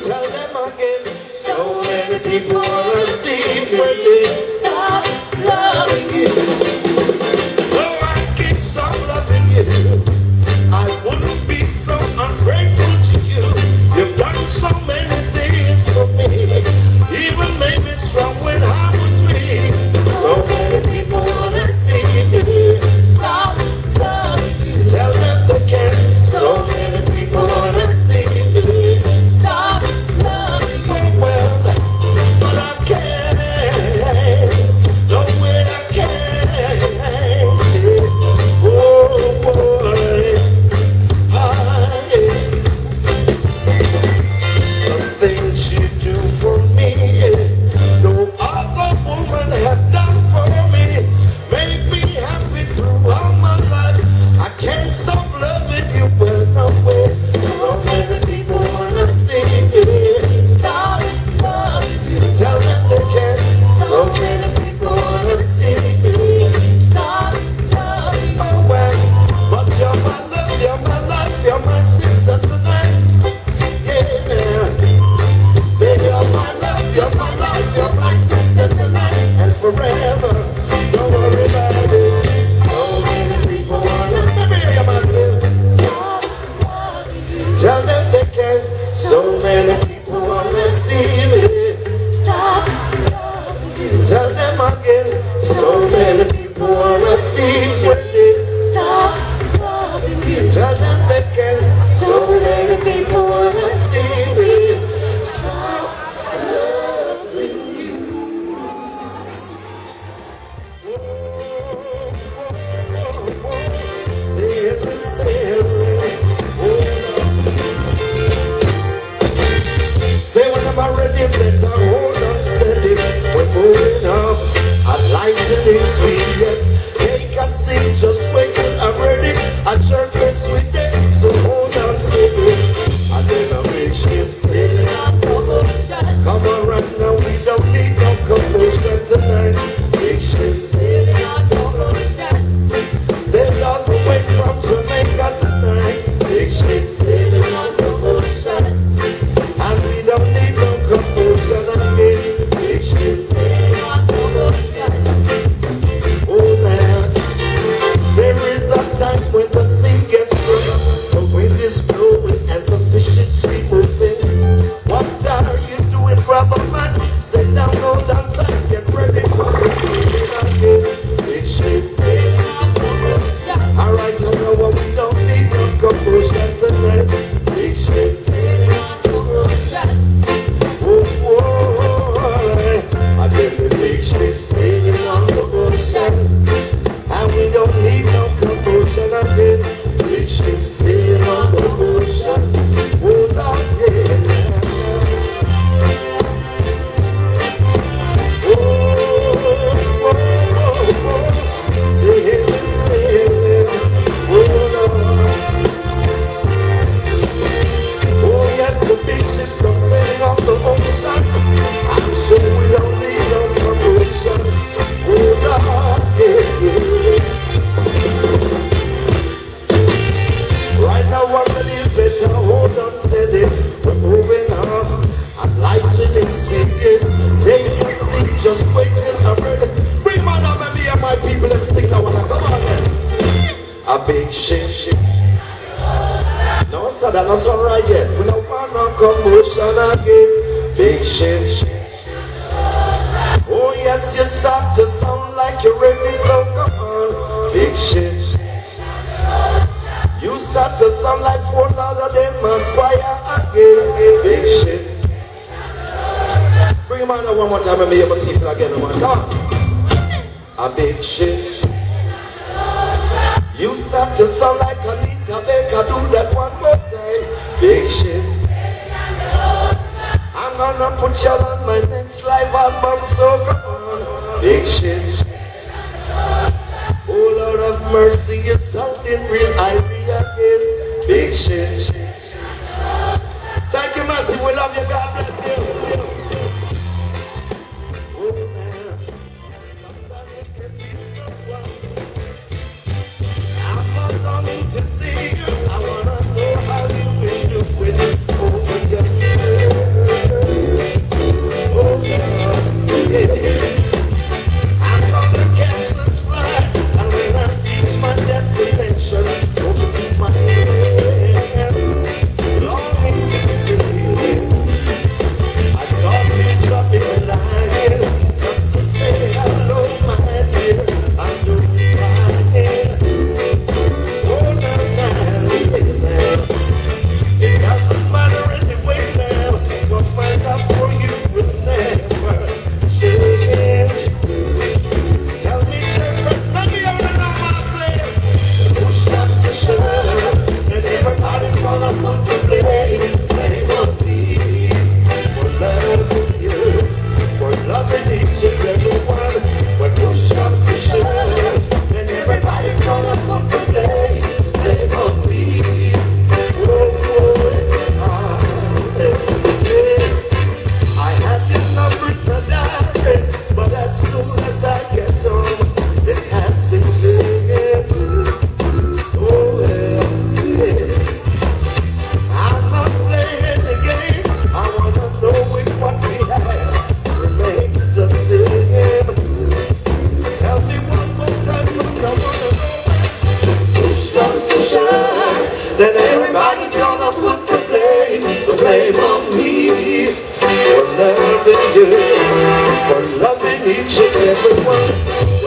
tell them again. So many people Just wait till I'm ready. Bring my love and me and my people, them stick that one. Come on then. A big ship, shit. No, sir, that not so right yet. We don't want no commotion again. Big ship, shit. Oh yes, you start to sound like you're ready, so come on. Big ship. You start to sound like four louder than my squire again. Big ship man at one more time and me hear my people again. Come on. A big ship. You stop to sound like a Anita Baker. Do that one more time. Big ship. I'm gonna put y'all on my next live album. So come on. Big ship. Oh Lord of mercy, you're something real. I real again. Big ship. you for loving each and every one.